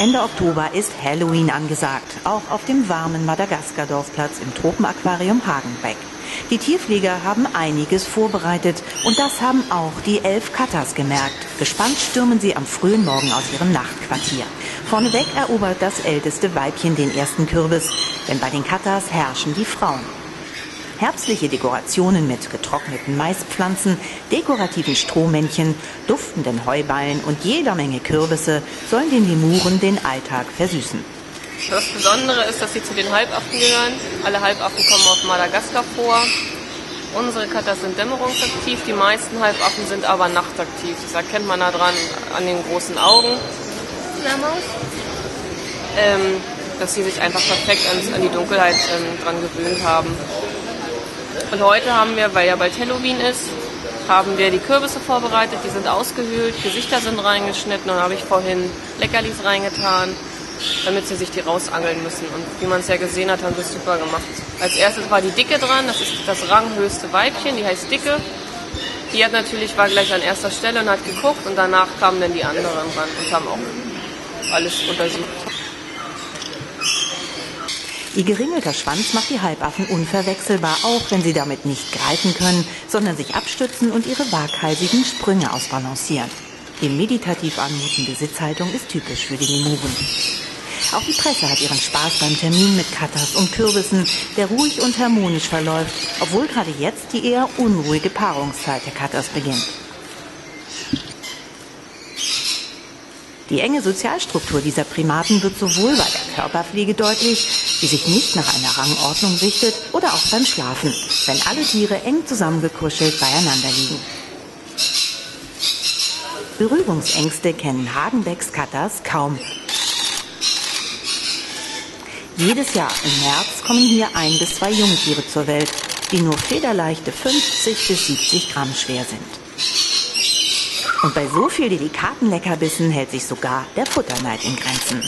Ende Oktober ist Halloween angesagt, auch auf dem warmen Madagaskar-Dorfplatz im Tropenaquarium Hagenbeck. Die Tierpfleger haben einiges vorbereitet und das haben auch die elf Katas gemerkt. Gespannt stürmen sie am frühen Morgen aus ihrem Nachtquartier. Vorneweg erobert das älteste Weibchen den ersten Kürbis, denn bei den Katas herrschen die Frauen. Herbstliche Dekorationen mit getrockneten Maispflanzen, dekorativen Strohmännchen, duftenden Heuballen und jeder Menge Kürbisse sollen den Lemuren den Alltag versüßen. Das Besondere ist, dass sie zu den Halbaffen gehören. Alle Halbaffen kommen auf Madagaskar vor. Unsere Katas sind dämmerungsaktiv, die meisten Halbaffen sind aber nachtaktiv. Das erkennt man daran an den großen Augen. Ähm, dass sie sich einfach perfekt an, an die Dunkelheit ähm, dran gewöhnt haben. Und heute haben wir, weil ja bald Halloween ist, haben wir die Kürbisse vorbereitet, die sind ausgehöhlt, Gesichter sind reingeschnitten und habe ich vorhin Leckerlis reingetan, damit sie sich die rausangeln müssen. Und wie man es ja gesehen hat, haben sie es super gemacht. Als erstes war die Dicke dran, das ist das ranghöchste Weibchen, die heißt Dicke. Die hat natürlich, war gleich an erster Stelle und hat geguckt und danach kamen dann die anderen ran und haben auch alles untersucht. Ihr geringelter Schwanz macht die Halbaffen unverwechselbar, auch wenn sie damit nicht greifen können, sondern sich abstützen und ihre waghalsigen Sprünge ausbalancieren. Die meditativ anmutende Sitzhaltung ist typisch für die Lemuren. Auch die Presse hat ihren Spaß beim Termin mit Katas und Kürbissen, der ruhig und harmonisch verläuft, obwohl gerade jetzt die eher unruhige Paarungszeit der Katas beginnt. Die enge Sozialstruktur dieser Primaten wird sowohl bei der Körperpflege deutlich, die sich nicht nach einer Rangordnung richtet, oder auch beim Schlafen, wenn alle Tiere eng zusammengekuschelt beieinander liegen. Berührungsängste kennen Hagenbecks Katas kaum. Jedes Jahr im März kommen hier ein bis zwei Jungtiere zur Welt, die nur federleichte 50 bis 70 Gramm schwer sind. Und bei so viel delikaten Leckerbissen hält sich sogar der Futterneid in Grenzen.